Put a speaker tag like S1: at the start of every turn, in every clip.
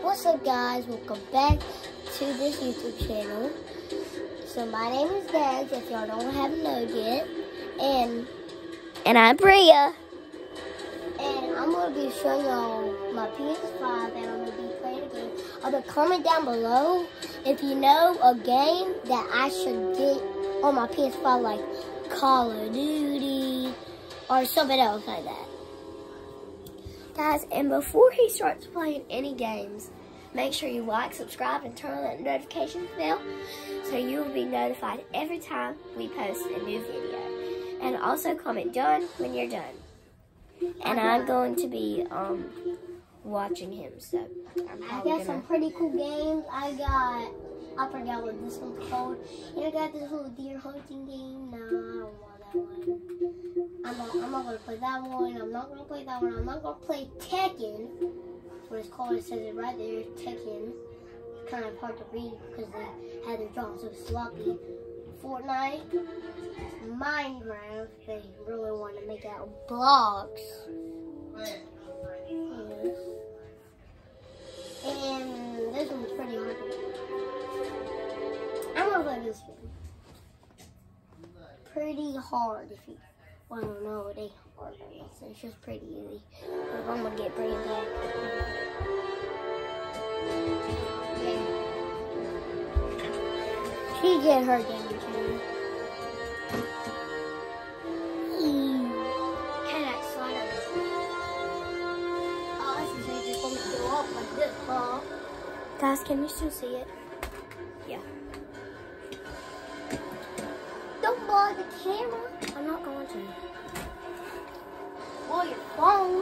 S1: What's up guys? Welcome back to this YouTube channel. So my name is Dax, if y'all don't have known yet. And and I'm Bria. And I'm gonna be showing y'all my PS5 and I'm gonna be playing a game. I'll comment down below if you know a game that I should get on my PS5 like Call of Duty or something else like that. Guys, and before he starts playing any games, make sure you like, subscribe, and turn on that notification bell so you will be notified every time we post a new video. And also comment done when you're done. And I'm going to be um, watching him, so I'm
S2: I got some pretty cool games. I got, I forgot what this one's called. And I got this little deer hunting game. No, I'm not, I'm not gonna play that one. I'm not gonna play that one. I'm not gonna play Tekken. What it's called. It says it right there, Tekken. It's kind of hard to read because they had their drawing so sloppy. Fortnite, Minecraft. They really want to make out blocks. And this one's pretty hard. I'm gonna play this one. Pretty hard if you want to know they is. It's just pretty easy. But I'm gonna get pretty bad. She get her game too.
S1: Guys, can you still see it?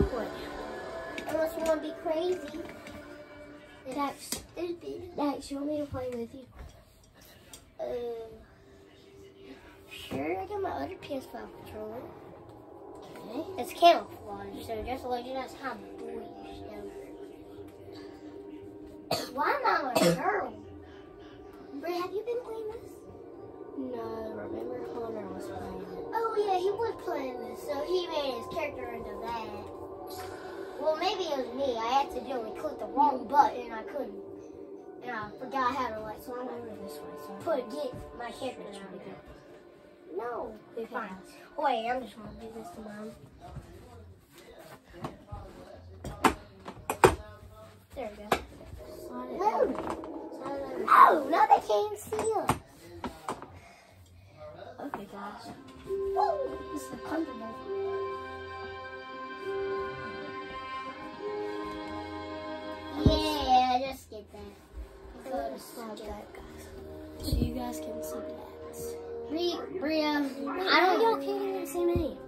S2: Phone. Unless you want to be crazy.
S1: Dax,
S2: Stupid.
S1: Dax, you want me to play with you?
S2: Uh, sure, I got my other PS5 controller.
S1: Okay.
S2: It's camouflage, so just to let you know it's how boyish Why am I a girl? Bray, have you been playing this?
S1: No, remember Connor was playing it.
S2: Oh yeah, he was playing this, so he made his character into that. Well, maybe it was me. I accidentally clicked the wrong button and I couldn't. And I forgot how to like
S1: So I'm over this way, so
S2: put get my character
S1: Switch
S2: out
S1: me
S2: of it. No,
S1: Okay.
S2: fine. Wait, I'm just gonna do this to mom. There we go.
S1: It
S2: No,
S1: over. Slide it over.
S2: no, now they can't see us.
S1: Okay, guys.
S2: Woo, this is comfortable. Get that.
S1: I'm gonna that, guys. So you guys can see that.
S2: Bria, Bria,
S1: I
S2: I
S1: don't, y'all can't even see me.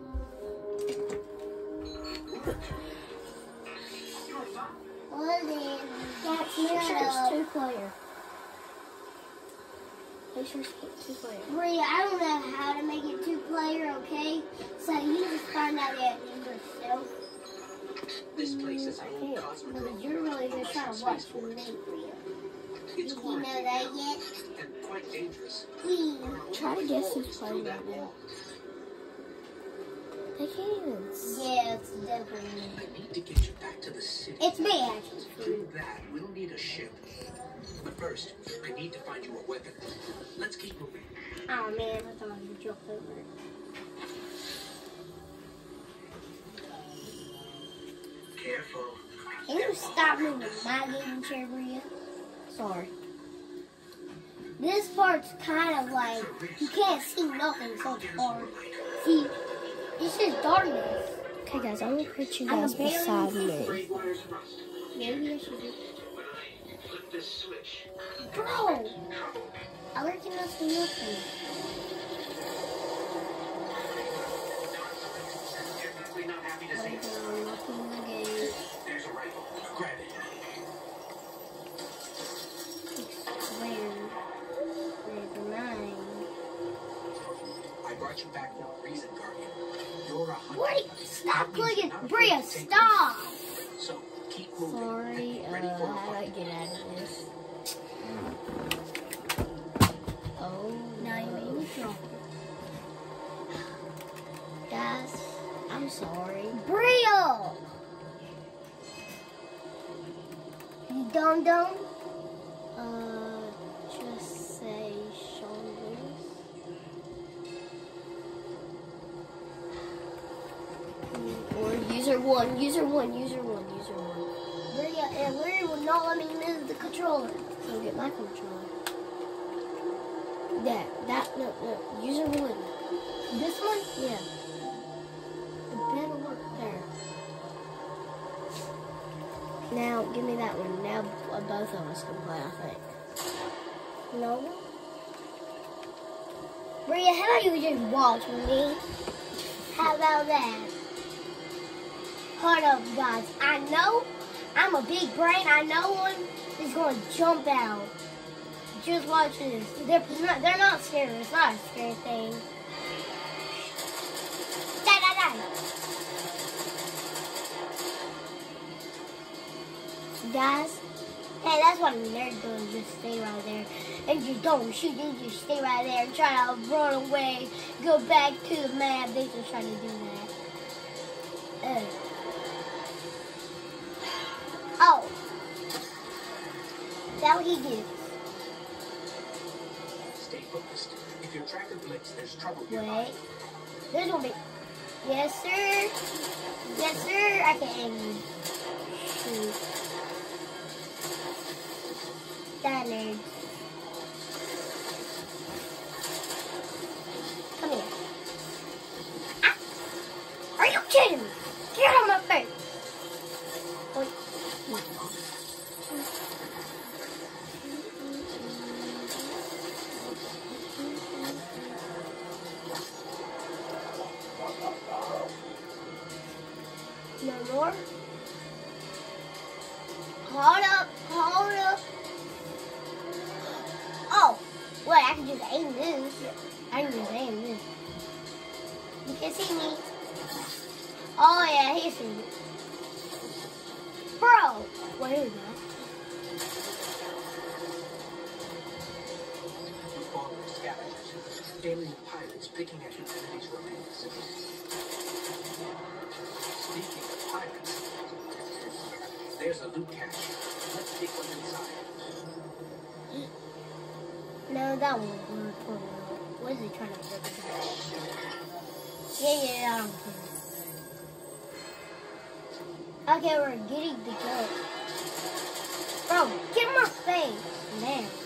S2: Well then,
S1: Dax, make sure it's two player. Make sure it's two player.
S2: Bria, I don't know how to make it two player, okay? So you just find out that yourself.
S3: This place is
S1: I can't.
S3: old cosmic
S2: Because you're really just trying to watch me, Bria.
S3: It's
S2: you know that yet?
S3: and quite dangerous.
S2: Please.
S1: Try to guess who's playing
S3: that
S1: now.
S3: wall.
S1: They can't even.
S2: Yeah, it's definitely.
S3: I need to get you back to the city.
S2: It's me, actually.
S3: To do that, we'll need a ship. But first, I need to find you a weapon. Let's keep moving.
S2: Oh man, I thought you jumped over Can you stop moving my gaming chair, Bria?
S1: Sorry.
S2: This part's kind of like you can't see nothing, so far. See, it's just darkness.
S1: Okay, guys, I'm gonna put you guys beside me.
S3: Great wires rust.
S2: Maybe I should.
S3: When I flip this switch,
S2: Bro, I reckon that's nothing.
S3: you're probably not happy to see. Brought you back for a reason, Guardian. You're a hunter.
S2: Wait, stop clicking. Bria,
S3: afraid to take
S2: stop.
S3: So keep moving.
S1: Sorry, uh,
S3: for
S1: how do I get out of this? Oh,
S2: Now you made me drop
S1: Guys, I'm sorry.
S2: Bria! You Dum Dum.
S1: One, user one, user one, user one.
S2: Larry, and Larry will not let me move the controller.
S1: Go get my controller. That, that, no, no, user one.
S2: This one?
S1: Yeah,
S2: The better one.
S1: there. Now, give me that one. Now, both of us can play, I think.
S2: No. Maria, how about you just watch me? How about that? Hold up, guys. I know I'm a big brain. I know one is going to jump out. Just watch this. They're not, they're not scary. It's not a scary thing. Die, die, die. Guys, hey, that's what a nerd does. Just stay right there. And you don't shoot. You just stay right there and try to run away. Go back to the map. They just try to do that. Uh. Oh. What he did.
S3: Stay focused. If your tracker blinks, there's trouble nearby.
S2: Wait. There's one big. Yes, sir. Yes, sir. I can aim. Shoot.
S3: Speaking of pirates, there's a loot cache. Let's take what's inside.
S2: No, that one was for What is he trying to represent? Yeah, yeah, yeah. Okay, we're getting the goat. Bro, get my face. Man.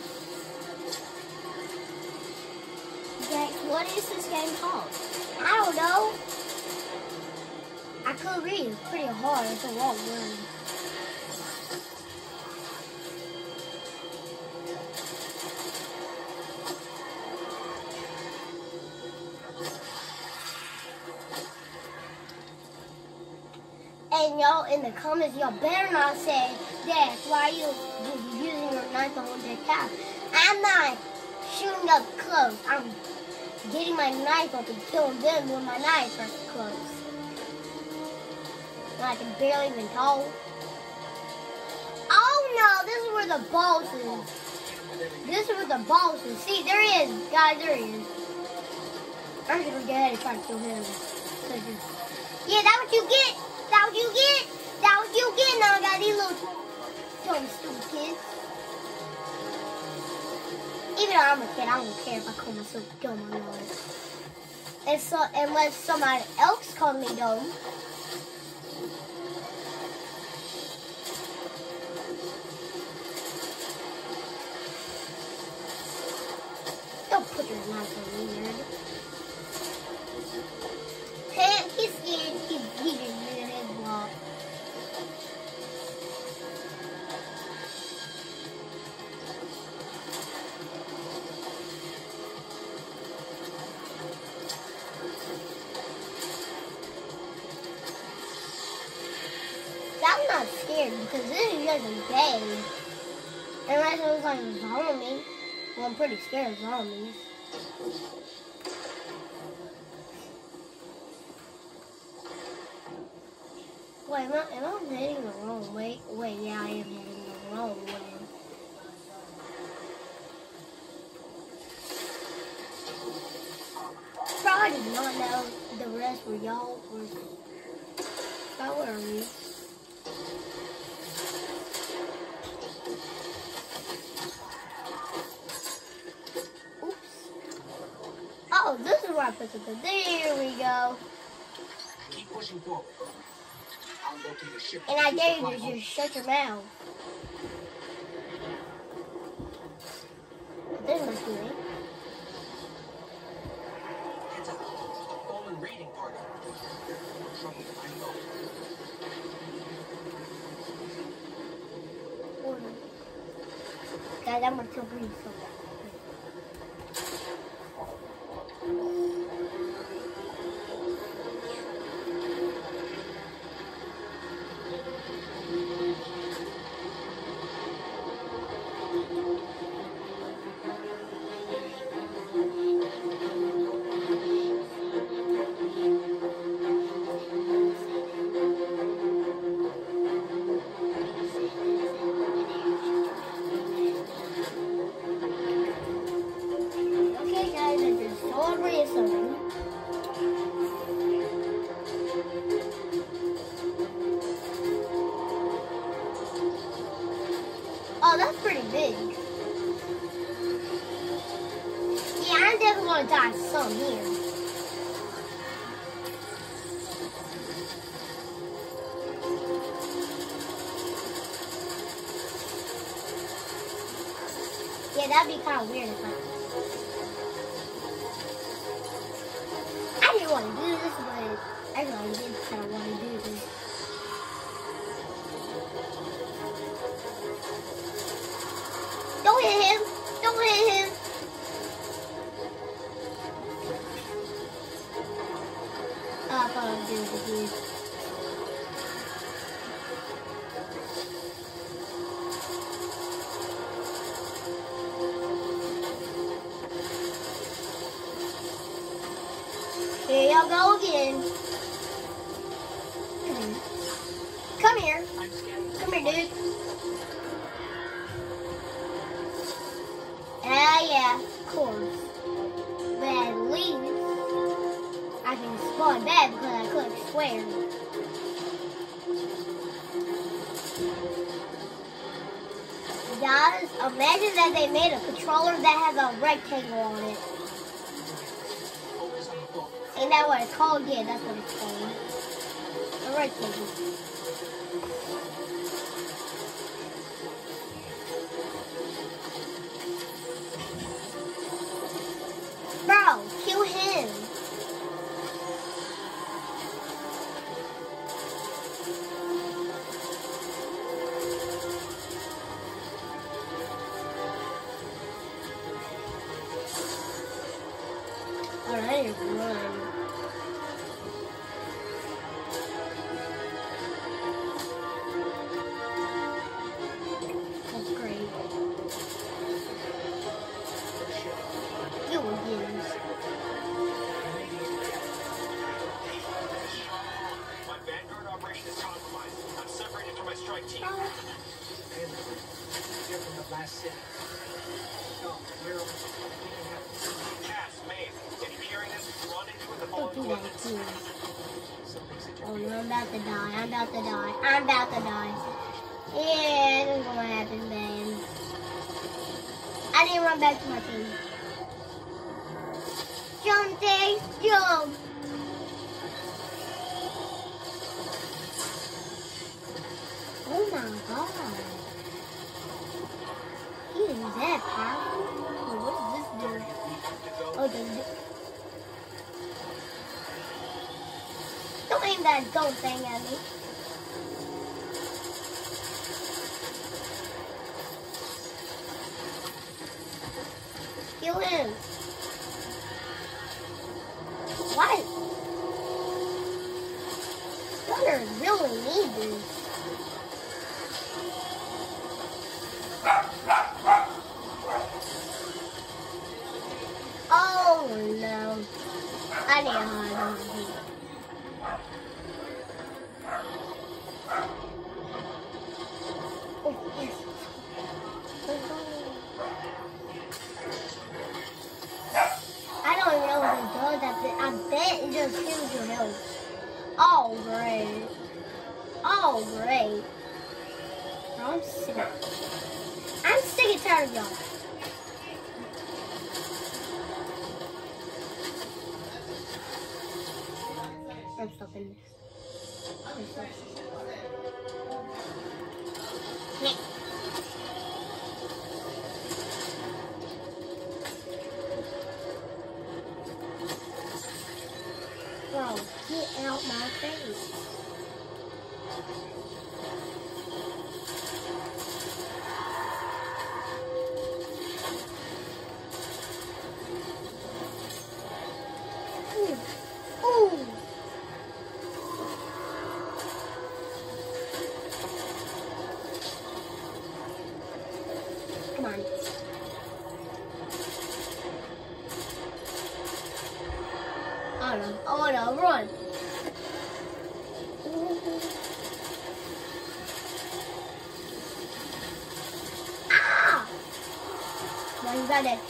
S1: What is this game called?
S2: I don't know. I could read. It's pretty hard. It's a long word. And y'all in the comments, y'all better not say, Dad, why you using your knife hold your cow? I'm not shooting up close. I'm getting my knife up and killing them with my knife up close. And I can barely even talk. Oh no, this is where the boss is. This is where the boss is. See, there he is. Guys, there he is. I'm gonna go ahead and try to kill him. Yeah, that what you get? That what you get? That what you get? Now I got these little dumb stupid kids. Even though I'm a kid, I don't care if I call myself dumb or not. And so, unless somebody else calls me dumb. Don't put your knife on me, scared because this is just a game. Unless it was like a zombie. Well, I'm pretty scared of zombies. Wait, am I, am I heading the wrong way? Wait, yeah, I am heading the wrong way. I did not know the rest were y'all. How are we? I there we go.
S3: Keep pushing forward. I'll locate a ship.
S2: And I dare you to just shut your mouth. This must be me.
S3: Heads up. Fallen raiding party. Trouble finding out.
S2: Guys, I'm gonna kill Breeze so bad. I'm definitely gonna Y'all go again. Come here. Come here, dude. Ah, yeah, of course. At least I can spawn back because I couldn't swear. Guys, imagine that they made a controller that has a rectangle on it. That what it's called? Yeah, that's what it's called. A rectangle. Jump, Dave, jump. Oh my god. Is that. Wait, what does this do? Oh, it? Don't aim that goat thing at me. Kill him. What? Gunner really need this. Oh no. I need a hard all great. I'm sick. I'm sick and tired of y'all. I'm stopping this.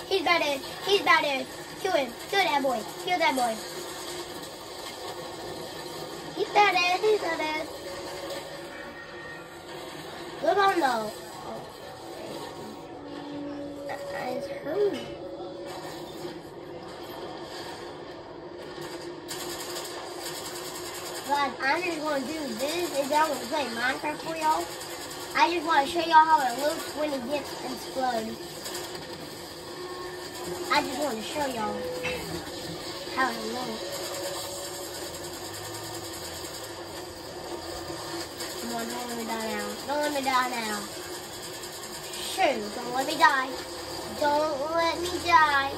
S2: He's dead. He's dead. Kill him. Kill that boy. Kill that boy. He's dead. He's about dead. Look on though. It's hurt. I'm just to do this is I'm to play Minecraft for y'all. I just want to show y'all how it looks when it gets exploded. I just want to show y'all how it looks. Come on, don't let me die now. Don't let me die now. Shoot, don't let me die. Don't let me die.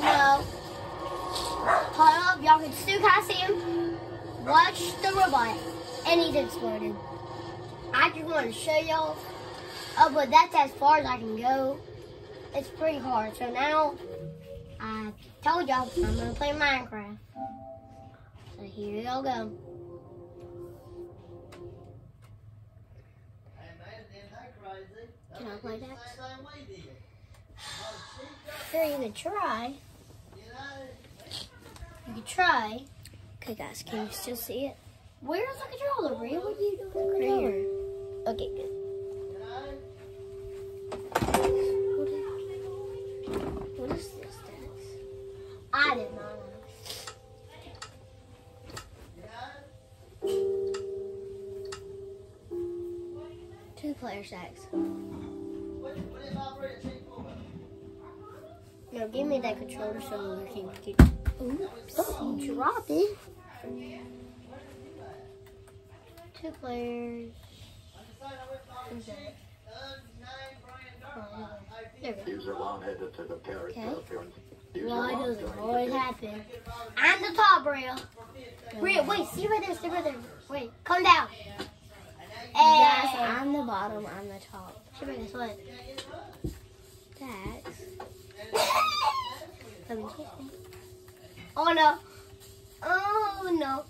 S2: No. Hold up, y'all can still kind of see him. Watch the robot. And he's exploded. I just want to show y'all. Oh, but that's as far as I can go. It's pretty hard. So now, I told y'all I'm going to play Minecraft. So here y'all go. Can I play that? Sure, you can try. You can try.
S1: Okay, guys, can you still see it?
S2: Where's the controller? What are you doing the controller?
S1: here. Okay, good. Two.
S2: No, give me that controller so we can get. Don't drop it. Two players. Oh, there we go.
S4: User one headed to the Paris
S1: Okay.
S2: Why does it always happen? I'm the top, Rhea. Rhea, wait, stay right there, stay right there. Wait, come down.
S1: Guys,
S2: Hey. Oh.
S1: I'm the bottom, I'm the top.
S2: Stay right this way.
S1: Dax.
S2: Come and kiss me. Oh no. Oh no.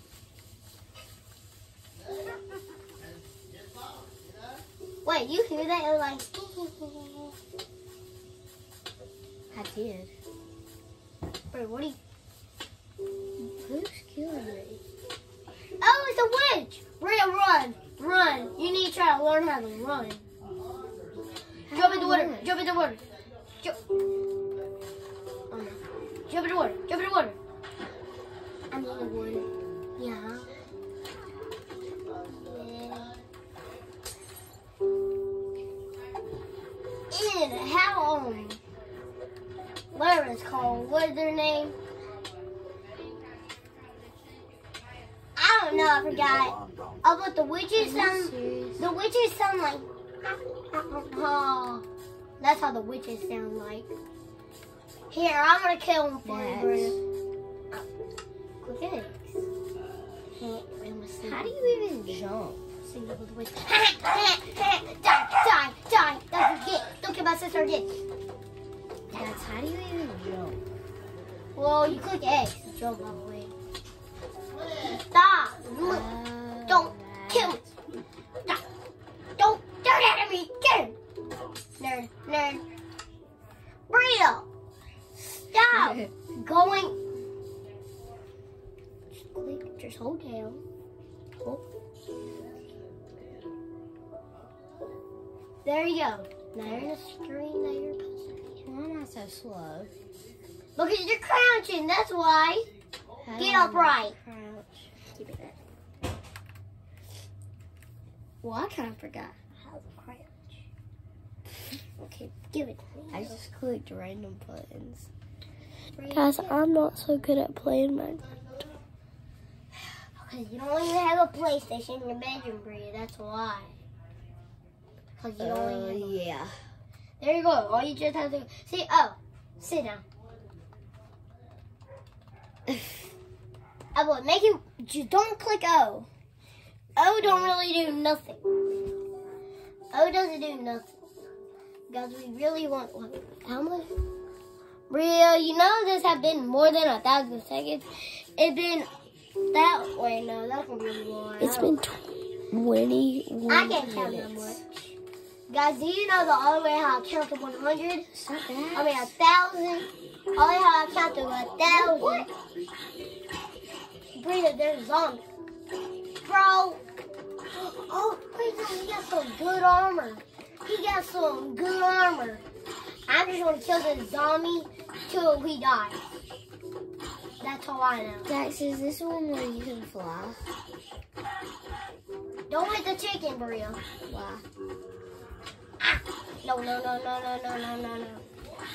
S2: Wait, you hear that? It was like.
S1: I did.
S2: Wait, what are you?
S1: Who's killing me?
S2: Oh, it's a witch! Rhea, run! Run! You need to try to learn how to run. Jump in the water! Jump in the water! Jump! Oh no. Jump in the water! Jump in the water! I'm in the water. Yeah. In how um whatever it's called, what is their name? I don't know, I forgot. Oh, but the witches sound.
S1: serious?
S2: The witches sound like. Oh, that's how the witches sound like. Here, I'm gonna kill him for you,
S1: Dax.
S2: Bruce. Quick
S1: How do you even jump?
S2: Sing it with witch. die, die, die. Don't forget. Don't get my sister again.
S1: Dax, how do you even jump?
S2: Well, you click X to jump all the way. Stop. Uh, click. Just hold down. Hold. There you go. Now you're in the screen that you're supposed to.
S1: Why am I so slow?
S2: Because you're crouching. That's why.
S1: How
S2: Get
S1: do I
S2: upright.
S1: Crouch. Give me that. Well, I kind of forgot how to crouch. Okay, give it to me. I just clicked random buttons. Guys, I'm not so good at playing Minecraft.
S2: Because you don't even have a PlayStation in your bedroom, Bria. That's why. Because you don't
S1: Oh,
S2: even uh, have
S1: yeah.
S2: There you go. All you just have to see. Oh, sit down. I will make you. Just don't click O. O don't really do nothing. O doesn't do nothing. Because we really want. What, how much? Bria, you know this has been more than a thousand seconds. It's been that. way, no, that's gonna be more.
S1: It's been 21
S2: I can't count that much. Guys, do you know the only way how I count to 100?
S1: Stop
S2: I mean, a thousand. Only how I count to a thousand. Brita, there's zombies. Bro. Oh, Brita, he got some good armor. He got some good armor. I'm just gonna kill this zombie till he dies. That's all I know.
S1: Dax, is this one where you can fly?
S2: Don't hit the chicken, Bria.
S1: Why?
S2: Ah, no, no, no, no, no, no, no, no, no.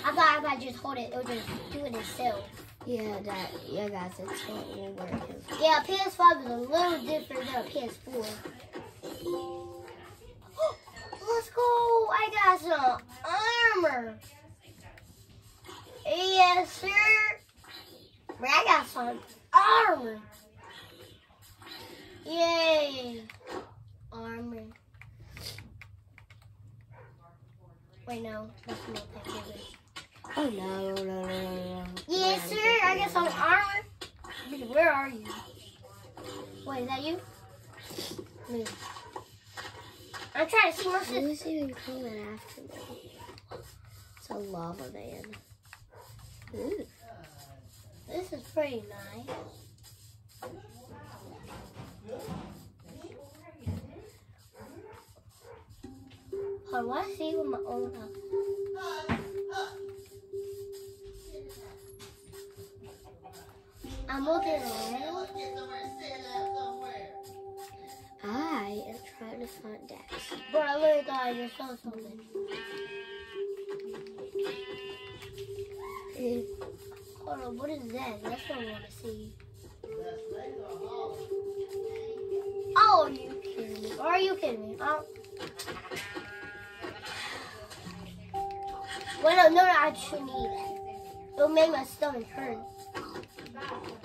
S2: I thought if I just hold it, it would just do it itself.
S1: Yeah, that. Yeah, guys, it's not gonna work.
S2: Yeah, PS5 is a little different than a PS4. Let's go! I got some armor. Yes, sir. But I got some armor. Yay! Armor. Wait, no. That's not that good.
S1: Oh no, no, no, no, no.
S2: Yes, sir. I got some armor. Where are you? Wait, is that you? Me. I'm trying to see my sister.
S1: Who's even coming after me? It's a lava man. Ooh.
S2: This is pretty nice. Hold on, I see with my own house. I'm looking around.
S1: I am trying to find Dax.
S2: Bro, I really thought I saw something. Hold on, what is that? That's what I want to see. Oh, you kidding me? Are you kidding me? Oh. Wait, no, no, I shouldn't eat it. It'll make my stomach hurt.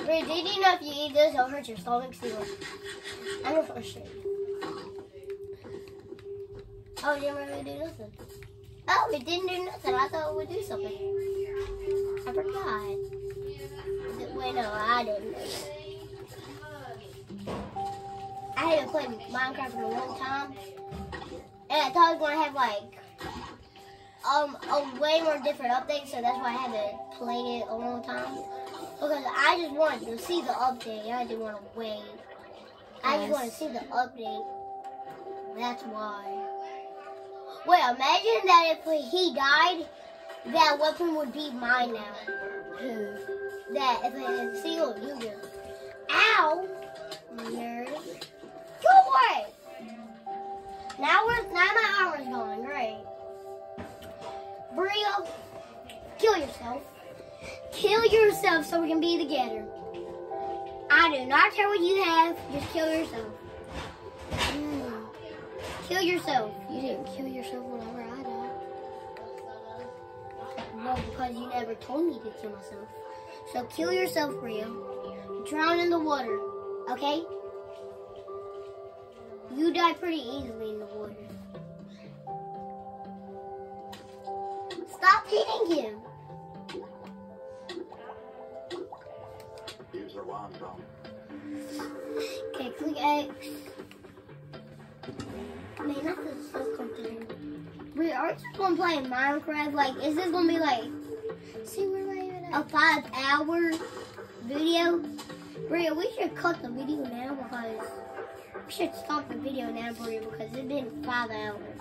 S2: Wait, did you know if you eat this, it'll hurt your stomach? See what? I know for sure. Oh, it didn't really do nothing. Oh, it didn't do nothing. I thought it would do something. I forgot. Wait, no, I didn't. I haven't played Minecraft in a long time. And I thought I was going to have, like, um, a way more different updates, so that's why I haven't played it a long time. Because I just wanted to see the update. I didn't want to wait. I just want to see the update. That's why. Wait, imagine that if he died, that weapon would be mine now. That if I what you do. Ow! Nerd. Go away! Now we're now my armor's gone, great. Brio, kill yourself. Kill yourself so we can be together. I do not care what you have, just kill yourself.
S1: Mm,
S2: Kill yourself.
S1: you didn't kill yourself whenever I died.
S2: No, because you never told me to kill myself. So kill yourself, Rio. Drown in the water, okay? You die pretty easily in the water. Stop hitting him.
S4: Use her wand on.
S2: Okay, click X. Man, that is so complicated. Wait, are you just gonna play Minecraft? Like, is this gonna be like
S1: See where am I even
S2: a five hour video? Bria, we should cut the video now because we should stop the video now, Bria, because it's been five hours.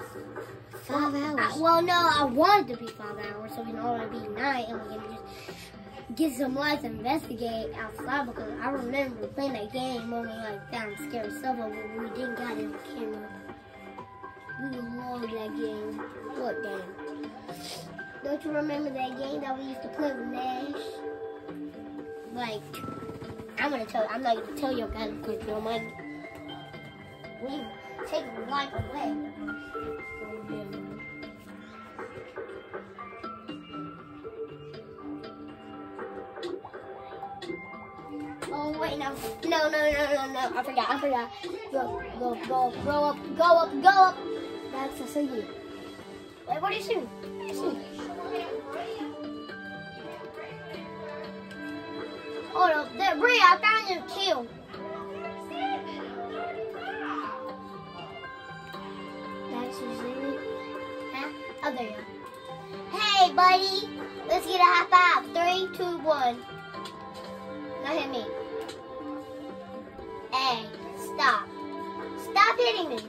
S1: Five
S2: I,
S1: hours.
S2: well, no, I want it to be five hours so we know it'll be night and we can just get some lights and investigate outside because I remember playing that game when we like found scary stuff but we didn't got in the camera. We loved that game.
S1: What game?
S2: Don't you remember that game that we used to play with Nash? Like, I'm gonna tell. I'm not gonna tell you guys because you might we take life away. Oh wait, no, no, no, no, no, no! I forgot, I forgot. Go, go, go, go up, go up, go up. That's a singing. Wait, what are you singing? What are you? Oh, Hold up, there, Bria, I found your kill. That's singing? Huh? Oh, there you go. Hey, buddy, let's get a high five. Three, two, one. Now hit me. Hey, stop. Stop hitting me.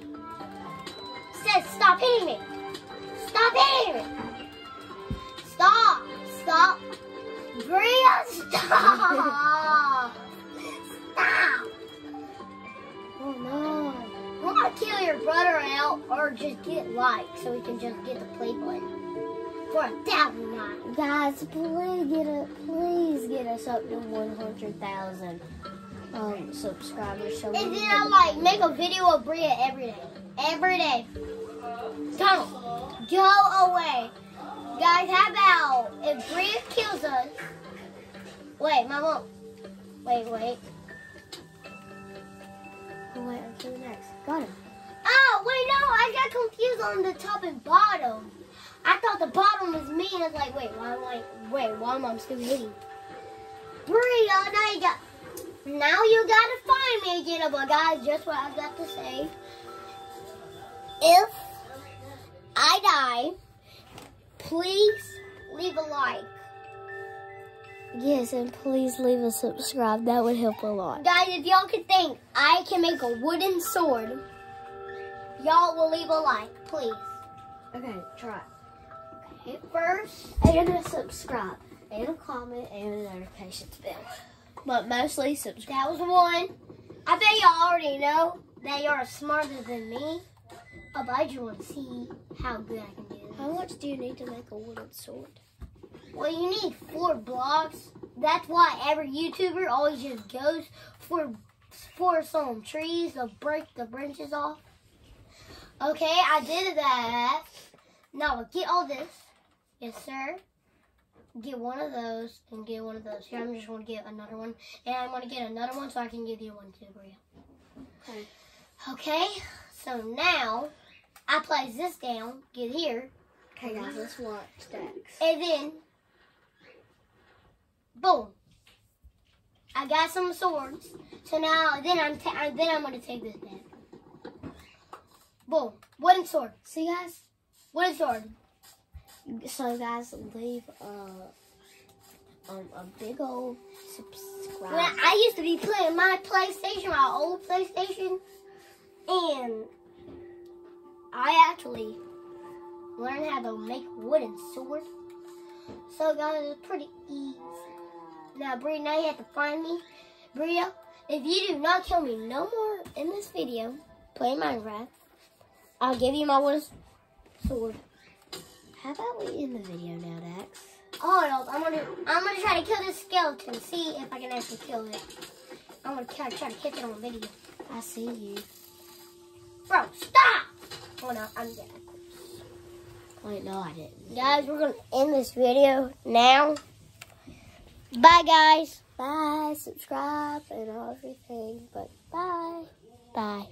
S2: Said stop hitting me. Stop hitting me. Stop. Bria, stop. stop. Oh no. I'm gonna kill your brother out or just get likes so we can just get the play button. For a thousand likes.
S1: Guys, please get a please get us up to one hundred thousand um subscribers. So
S2: And then I like make a video of Bria every day. Every day. Don't go away. Guys, how about if Bria kills us? Wait, my mom. Wait, wait.
S1: Oh, wait, the next. Got him.
S2: Oh, wait, no, I got confused on the top and bottom. I thought the bottom was me, and I was like, wait, why am I, wait, why am I still hitting? Bria, oh, now you got, now you gotta find me again, but guys, just what I've got to say. If I die, please leave a like.
S1: Yes, and please leave a subscribe. That would help a lot.
S2: Guys, if y'all could think I can make a wooden sword, y'all will leave a like, please.
S1: Okay, try.
S2: Okay, first,
S1: And a subscribe, and a comment, and a notifications bell. But mostly subscribe.
S2: That was one. I bet y'all already know that y'all are smarter than me. But I just want to see how good I can do
S1: How much do you need to make a wooden sword?
S2: Well, you need four blocks. That's why every YouTuber always just goes for for some trees to break the branches off. Okay, I did that. Now get all this. Yes, sir. Get one of those and get one of those. Here, I'm just going to get another one. And I'm going to get another one so I can give you one too, Bria.
S1: Okay.
S2: Okay, so now I place this down, get here,
S1: Okay, guys, let's watch stacks.
S2: and then boom. I got some swords. So now then I'm then I'm gonna take this back. Boom. Wooden sword.
S1: See, guys.
S2: Wooden sword.
S1: So, guys, leave uh, um, a big old subscribe.
S2: When I used to be playing my PlayStation, my old PlayStation, and I actually learned how to make wooden swords. So guys, it's pretty easy. Now, Bria, now you have to find me. Bria, if you do not kill me no more in this video, play Minecraft, I'll give you my wooden sword.
S1: How about we end the video now, Dax?
S2: Oh, Hold up, I'm gonna I'm gonna try to kill this skeleton. See if I can actually kill it. I'm gonna try, try to catch it on video.
S1: I see you.
S2: Bro, stop! Oh no, I'm dead.
S1: Wait, no, I didn't.
S2: Guys, we're gonna end this video now. Bye guys.
S1: Bye, subscribe, and everything. But bye. Bye.